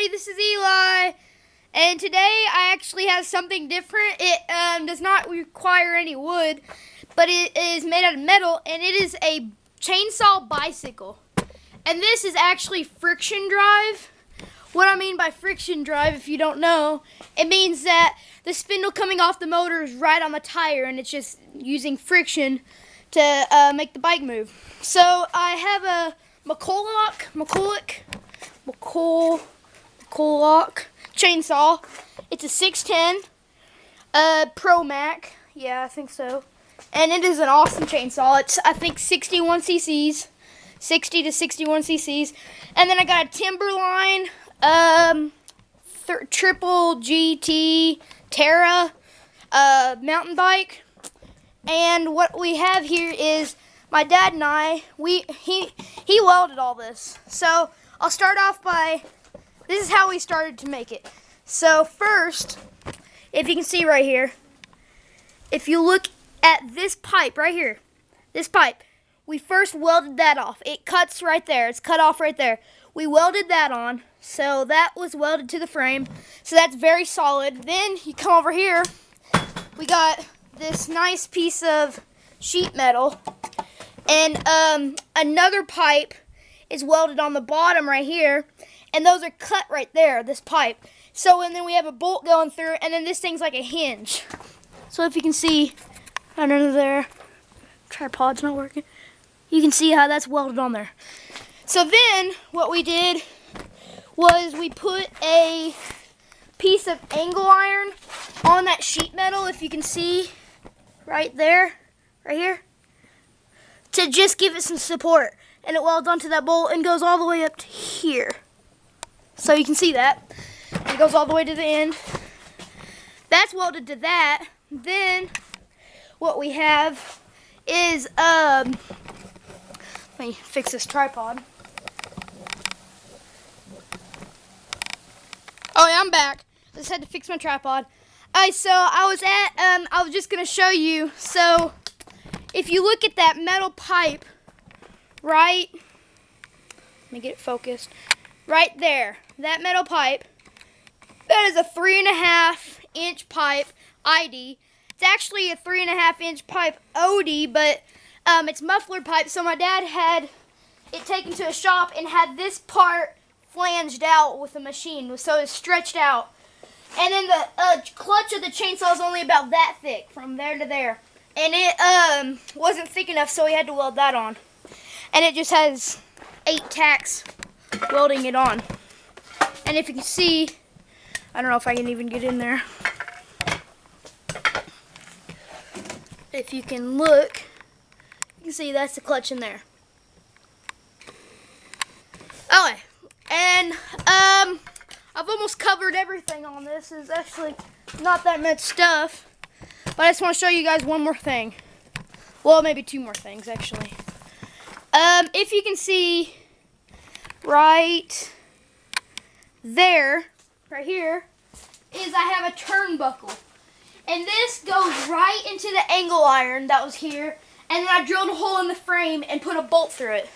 everybody, this is Eli, and today I actually have something different. It um, does not require any wood, but it is made out of metal, and it is a chainsaw bicycle. And this is actually friction drive. What I mean by friction drive, if you don't know, it means that the spindle coming off the motor is right on the tire, and it's just using friction to uh, make the bike move. So I have a McCulloch, McCulloch, McCull, McCulloch chainsaw. It's a 610 uh, Pro Mac. Yeah, I think so. And it is an awesome chainsaw. It's, I think, 61 cc's. 60 to 61 cc's. And then I got a Timberline um, triple GT Terra uh, mountain bike. And what we have here is my dad and I, we he he welded all this. So I'll start off by this is how we started to make it. So first, if you can see right here, if you look at this pipe right here, this pipe, we first welded that off. It cuts right there. It's cut off right there. We welded that on. So that was welded to the frame. So that's very solid. Then you come over here. We got this nice piece of sheet metal. And um, another pipe is welded on the bottom right here. And those are cut right there, this pipe. So, and then we have a bolt going through, and then this thing's like a hinge. So if you can see under there, tripod's not working. You can see how that's welded on there. So then, what we did was we put a piece of angle iron on that sheet metal, if you can see right there, right here, to just give it some support. And it welds onto that bolt and goes all the way up to here. So you can see that. It goes all the way to the end. That's welded to that. Then what we have is, um, let me fix this tripod. Oh yeah, I'm back. I just had to fix my tripod. Alright, so I was at, um, I was just going to show you. So, if you look at that metal pipe, right, let me get it focused, right there, that metal pipe, that is a three and a half inch pipe ID. It's actually a three and a half inch pipe OD, but um, it's muffler pipe. So my dad had it taken to a shop and had this part flanged out with a machine, so it's stretched out. And then the uh, clutch of the chainsaw is only about that thick, from there to there. And it um, wasn't thick enough, so we had to weld that on. And it just has eight tacks welding it on. And if you can see, I don't know if I can even get in there. If you can look, you can see that's the clutch in there. Okay, and um, I've almost covered everything on this. It's actually not that much stuff. But I just want to show you guys one more thing. Well, maybe two more things, actually. Um, if you can see right there, right here, is I have a turnbuckle. And this goes right into the angle iron that was here. And then I drilled a hole in the frame and put a bolt through it.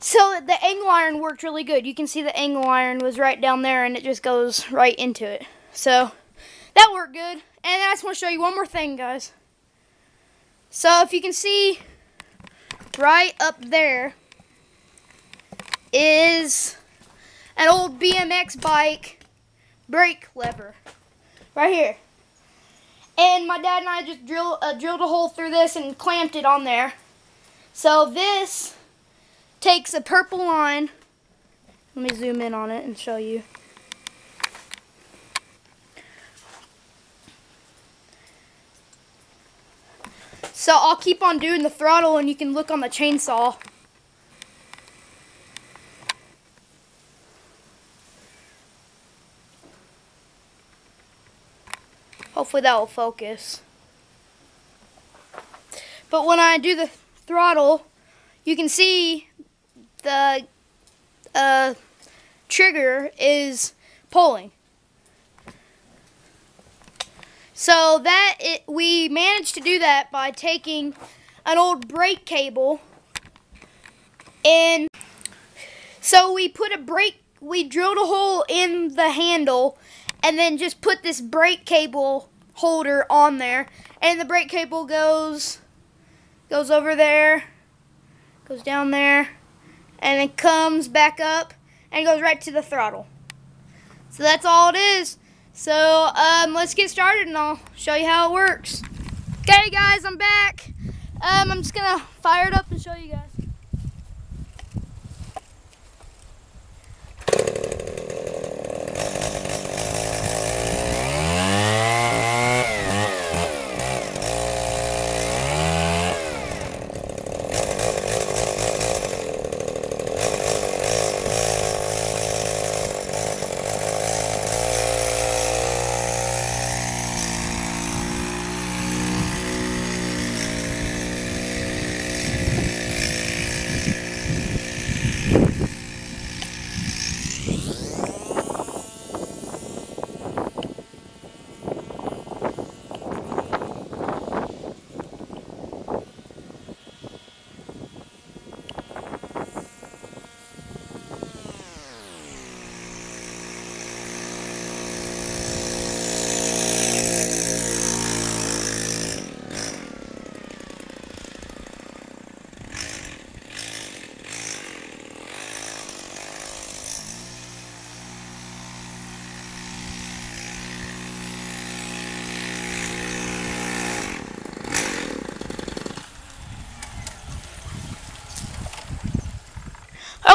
So the angle iron worked really good. You can see the angle iron was right down there and it just goes right into it. So that worked good. And I just want to show you one more thing, guys. So if you can see right up there is an old BMX bike brake lever. Right here. And my dad and I just drill, uh, drilled a hole through this and clamped it on there. So this takes a purple line. Let me zoom in on it and show you. So I'll keep on doing the throttle and you can look on the chainsaw. Hopefully that will focus. But when I do the throttle, you can see the uh, trigger is pulling. So that it, we managed to do that by taking an old brake cable and so we put a brake we drilled a hole in the handle and then just put this brake cable holder on there. And the brake cable goes goes over there goes down there and it comes back up and goes right to the throttle. So that's all it is. So um, let's get started and I'll show you how it works. Okay guys I'm back. Um, I'm just gonna fire it up and show you guys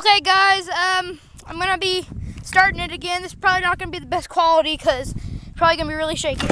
Okay, guys, um, I'm gonna be starting it again. This is probably not gonna be the best quality because probably gonna be really shaky.